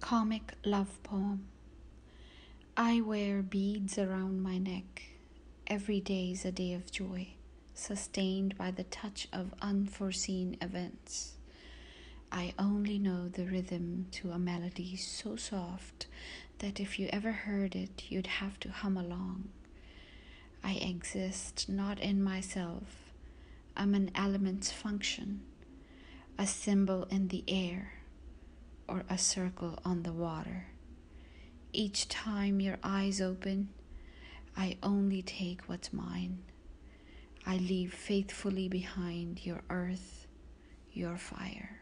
Comic Love Poem I wear beads around my neck. Every day is a day of joy, sustained by the touch of unforeseen events. I only know the rhythm to a melody so soft that if you ever heard it, you'd have to hum along. I exist not in myself, I'm an element's function, a symbol in the air or a circle on the water. Each time your eyes open, I only take what's mine. I leave faithfully behind your earth, your fire.